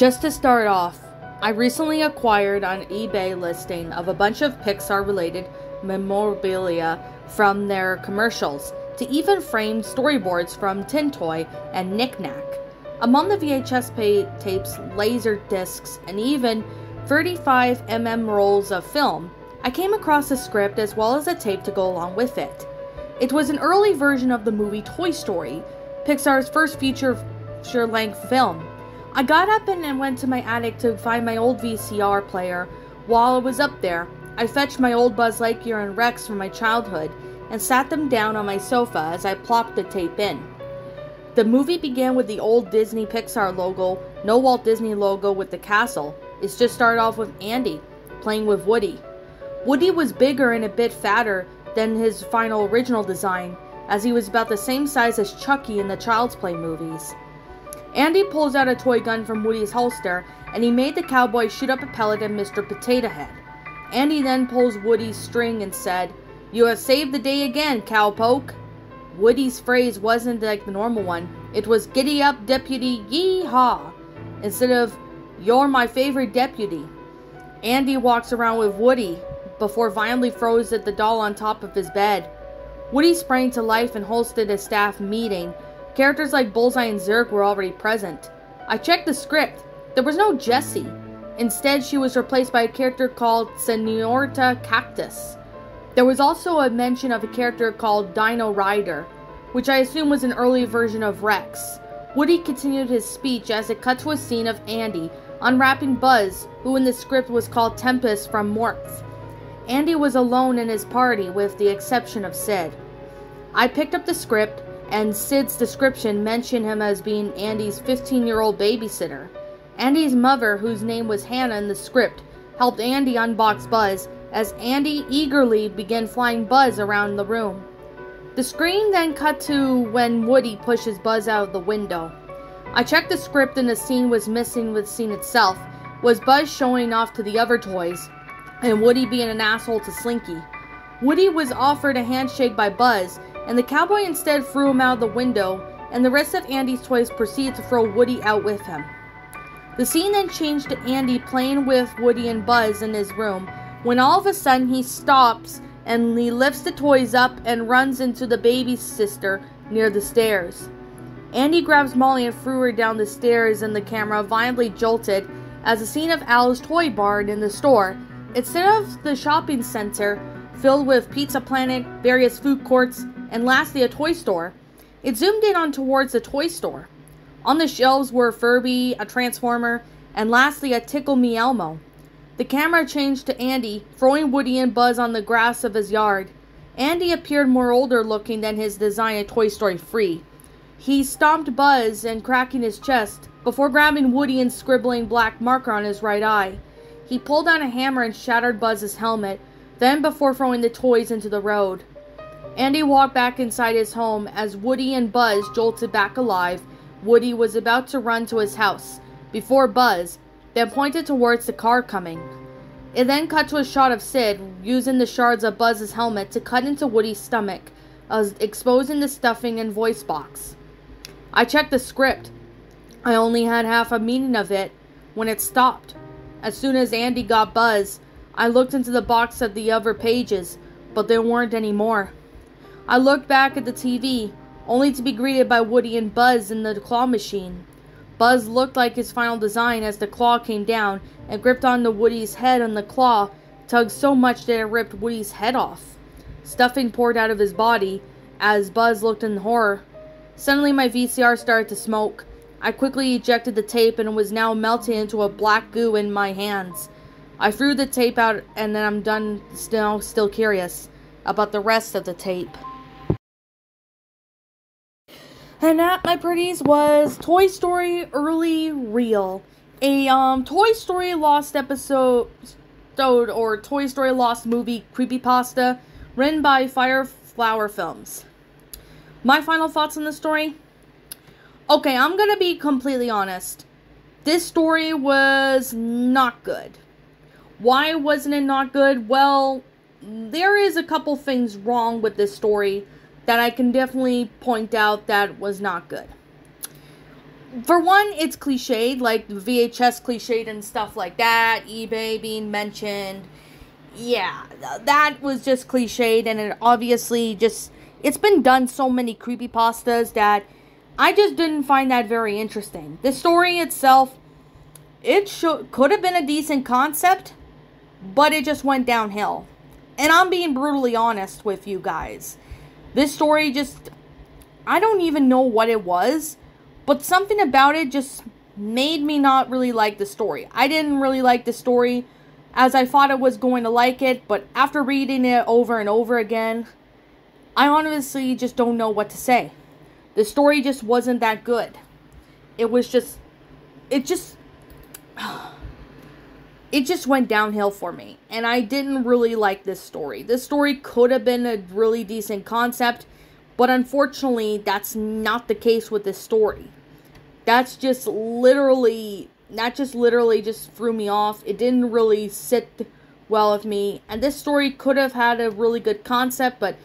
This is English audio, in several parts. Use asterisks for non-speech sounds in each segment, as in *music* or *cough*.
Just to start off, I recently acquired an eBay listing of a bunch of Pixar related memorabilia from their commercials to even framed storyboards from Tin Toy and Knick Knack. Among the VHS tapes, laser discs, and even 35mm rolls of film, I came across a script as well as a tape to go along with it. It was an early version of the movie Toy Story, Pixar's first feature length film. I got up and went to my attic to find my old VCR player. While I was up there, I fetched my old Buzz Lightyear and Rex from my childhood and sat them down on my sofa as I plopped the tape in. The movie began with the old Disney Pixar logo, no Walt Disney logo with the castle. It just started off with Andy playing with Woody. Woody was bigger and a bit fatter than his final original design, as he was about the same size as Chucky in the Child's Play movies. Andy pulls out a toy gun from Woody's holster and he made the cowboy shoot up a pellet at Mr. Potato Head. Andy then pulls Woody's string and said, You have saved the day again, cowpoke. Woody's phrase wasn't like the normal one. It was giddy up, deputy, yee haw, instead of you're my favorite deputy. Andy walks around with Woody before violently throws at the doll on top of his bed. Woody sprang to life and hosted a staff meeting. Characters like Bullseye and Zurg were already present. I checked the script. There was no Jessie. Instead, she was replaced by a character called Senorita Cactus. There was also a mention of a character called Dino Rider, which I assume was an early version of Rex. Woody continued his speech as it cut to a scene of Andy unwrapping Buzz, who in the script was called Tempus from Morph. Andy was alone in his party with the exception of Sid. I picked up the script, and Sid's description mentioned him as being Andy's 15 year old babysitter. Andy's mother, whose name was Hannah in the script, helped Andy unbox Buzz as Andy eagerly began flying Buzz around the room. The screen then cut to when Woody pushes Buzz out of the window. I checked the script and the scene was missing with the scene itself. Was Buzz showing off to the other toys, and Woody being an asshole to Slinky. Woody was offered a handshake by Buzz, and the cowboy instead threw him out of the window, and the rest of Andy's toys proceeded to throw Woody out with him. The scene then changed to Andy playing with Woody and Buzz in his room, when all of a sudden he stops and he lifts the toys up and runs into the baby's sister near the stairs. Andy grabs Molly and threw her down the stairs, and the camera violently jolted as the scene of Al's toy barn in the store Instead of the shopping center filled with Pizza Planet, various food courts, and lastly a toy store, it zoomed in on towards the toy store. On the shelves were Furby, a Transformer, and lastly a Tickle Me Elmo. The camera changed to Andy, throwing Woody and Buzz on the grass of his yard. Andy appeared more older looking than his design in Toy Story 3. He stomped Buzz and cracking his chest before grabbing Woody and scribbling black marker on his right eye. He pulled out a hammer and shattered Buzz's helmet, then before throwing the toys into the road. Andy walked back inside his home as Woody and Buzz jolted back alive. Woody was about to run to his house before Buzz, then pointed towards the car coming. It then cut to a shot of Sid using the shards of Buzz's helmet to cut into Woody's stomach, uh, exposing the stuffing and voice box. I checked the script. I only had half a meaning of it when it stopped. As soon as Andy got Buzz, I looked into the box of the other pages, but there weren't any more. I looked back at the TV, only to be greeted by Woody and Buzz in the claw machine. Buzz looked like his final design as the claw came down and gripped onto Woody's head and the claw tugged so much that it ripped Woody's head off. Stuffing poured out of his body as Buzz looked in horror. Suddenly my VCR started to smoke. I quickly ejected the tape and it was now melting into a black goo in my hands. I threw the tape out and then I'm done still still curious about the rest of the tape. And that, my pretties, was Toy Story Early Reel. A um Toy Story Lost episode or Toy Story Lost movie creepypasta written by Fireflower Films. My final thoughts on the story? Okay, I'm gonna be completely honest. This story was not good. Why wasn't it not good? Well, there is a couple things wrong with this story that I can definitely point out that was not good. for one, it's cliched, like the VHS cliched and stuff like that, eBay being mentioned. Yeah, that was just cliched, and it obviously just. It's been done so many creepy pastas that I just didn't find that very interesting. The story itself, it should could have been a decent concept, but it just went downhill. And I'm being brutally honest with you guys. This story just I don't even know what it was, but something about it just made me not really like the story. I didn't really like the story as I thought I was going to like it, but after reading it over and over again, I honestly just don't know what to say. The story just wasn't that good. It was just it just *sighs* it just went downhill for me. And I didn't really like this story. This story could have been a really decent concept, but unfortunately, that's not the case with this story. That's just literally, not just literally, just threw me off. It didn't really sit well with me. And this story could have had a really good concept, but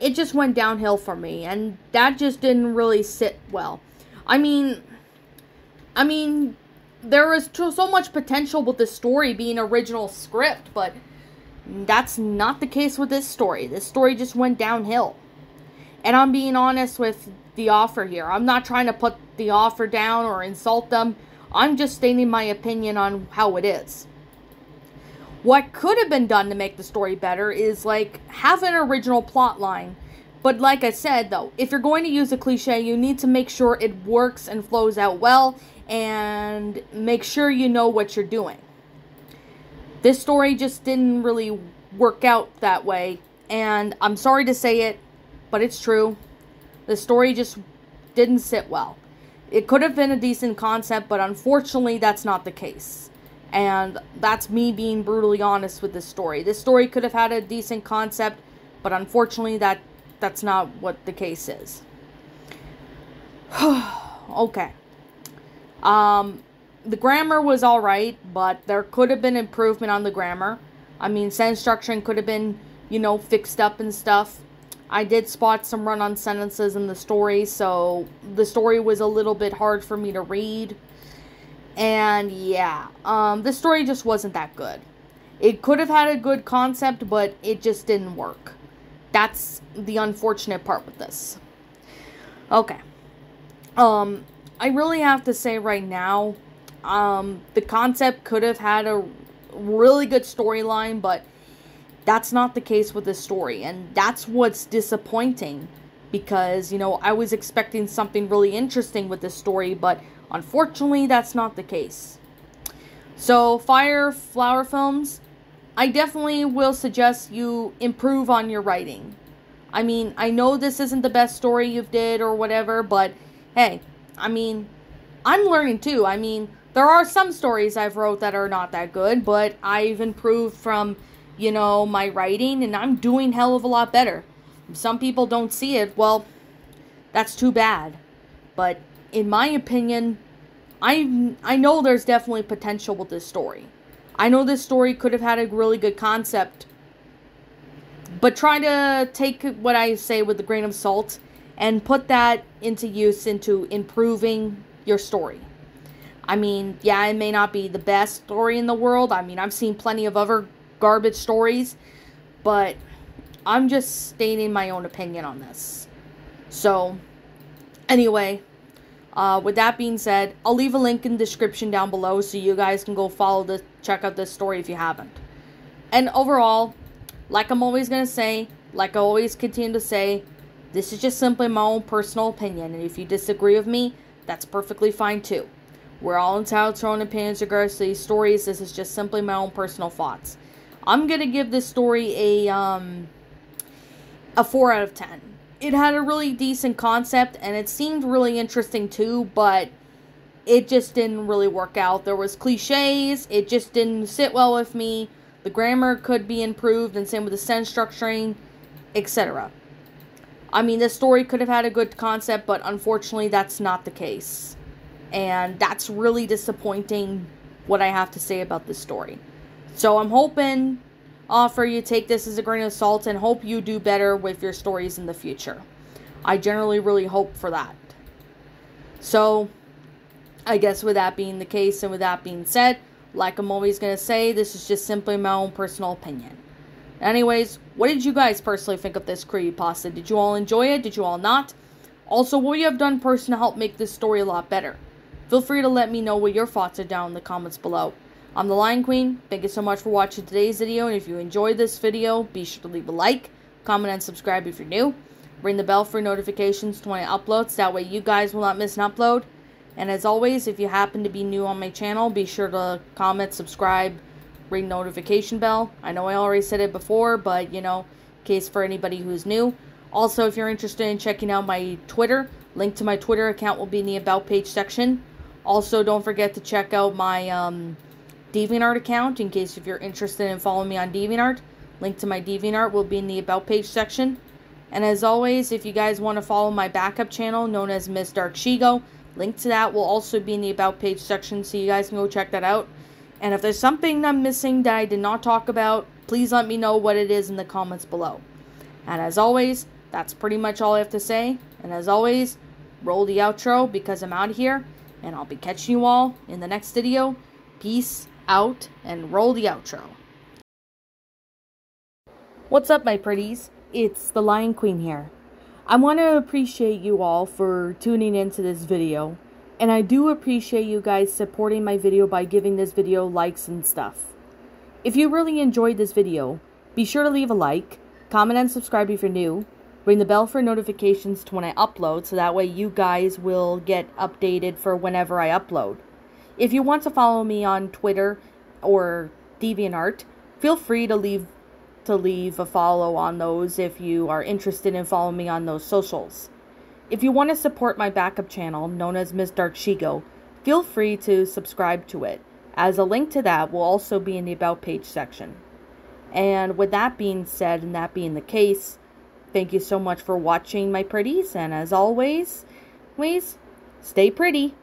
it just went downhill for me. And that just didn't really sit well. I mean, I mean, there is so much potential with the story being original script, but that's not the case with this story. This story just went downhill. And I'm being honest with the offer here. I'm not trying to put the offer down or insult them. I'm just stating my opinion on how it is. What could have been done to make the story better is like have an original plot line. But like I said though, if you're going to use a cliche, you need to make sure it works and flows out well and make sure you know what you're doing. This story just didn't really work out that way, and I'm sorry to say it, but it's true. The story just didn't sit well. It could have been a decent concept, but unfortunately, that's not the case. And that's me being brutally honest with this story. This story could have had a decent concept, but unfortunately, that that's not what the case is. *sighs* okay. Um, the grammar was all right, but there could have been improvement on the grammar. I mean, sentence structuring could have been, you know, fixed up and stuff. I did spot some run on sentences in the story, so the story was a little bit hard for me to read. And yeah, um, the story just wasn't that good. It could have had a good concept, but it just didn't work. That's the unfortunate part with this. Okay. Um, I really have to say right now, um, the concept could have had a really good storyline, but that's not the case with this story. And that's what's disappointing because, you know, I was expecting something really interesting with this story, but unfortunately, that's not the case. So, Fire Flower Films, I definitely will suggest you improve on your writing. I mean, I know this isn't the best story you've did or whatever, but hey, I mean, I'm learning too. I mean, there are some stories I've wrote that are not that good, but I've improved from, you know, my writing and I'm doing hell of a lot better. Some people don't see it. Well, that's too bad. But in my opinion, I I know there's definitely potential with this story. I know this story could have had a really good concept. But try to take what I say with a grain of salt and put that into use into improving your story. I mean, yeah, it may not be the best story in the world. I mean, I've seen plenty of other garbage stories, but I'm just stating my own opinion on this. So, anyway, uh, with that being said, I'll leave a link in the description down below so you guys can go follow this, check out this story if you haven't. And overall, like I'm always to say, like I always continue to say, this is just simply my own personal opinion, and if you disagree with me, that's perfectly fine too. We're all entitled to our own opinions regards to these stories. This is just simply my own personal thoughts. I'm gonna give this story a um a four out of ten. It had a really decent concept and it seemed really interesting too, but it just didn't really work out. There was cliches, it just didn't sit well with me. The grammar could be improved, and same with the sentence structuring, etc. I mean, this story could have had a good concept, but unfortunately, that's not the case. And that's really disappointing what I have to say about this story. So I'm hoping, uh, offer you take this as a grain of salt and hope you do better with your stories in the future. I generally really hope for that. So, I guess with that being the case and with that being said, like I'm always going to say, this is just simply my own personal opinion. Anyways, what did you guys personally think of this creepypasta? Did you all enjoy it? Did you all not? Also, what you have done personally to help make this story a lot better? Feel free to let me know what your thoughts are down in the comments below. I'm the Lion Queen. Thank you so much for watching today's video. And if you enjoyed this video, be sure to leave a like, comment, and subscribe if you're new. Ring the bell for notifications to my uploads. That way you guys will not miss an upload. And as always, if you happen to be new on my channel, be sure to comment, subscribe, ring notification bell. I know I already said it before, but you know, in case for anybody who's new. Also, if you're interested in checking out my Twitter, link to my Twitter account will be in the About page section. Also, don't forget to check out my um, DeviantArt account in case if you're interested in following me on DeviantArt. Link to my DeviantArt will be in the About page section. And as always, if you guys want to follow my backup channel known as Miss Dark Shigo, Link to that will also be in the About page section, so you guys can go check that out. And if there's something I'm missing that I did not talk about, please let me know what it is in the comments below. And as always, that's pretty much all I have to say. And as always, roll the outro because I'm out of here. And I'll be catching you all in the next video. Peace out and roll the outro. What's up, my pretties? It's the Lion Queen here. I want to appreciate you all for tuning into this video. And I do appreciate you guys supporting my video by giving this video likes and stuff. If you really enjoyed this video, be sure to leave a like, comment and subscribe if you're new, ring the bell for notifications to when I upload so that way you guys will get updated for whenever I upload. If you want to follow me on Twitter or DeviantArt, feel free to leave to leave a follow on those if you are interested in following me on those socials. If you want to support my backup channel, known as Miss Dark Shigo, feel free to subscribe to it, as a link to that will also be in the About page section. And with that being said, and that being the case, thank you so much for watching, my pretties, and as always, please stay pretty.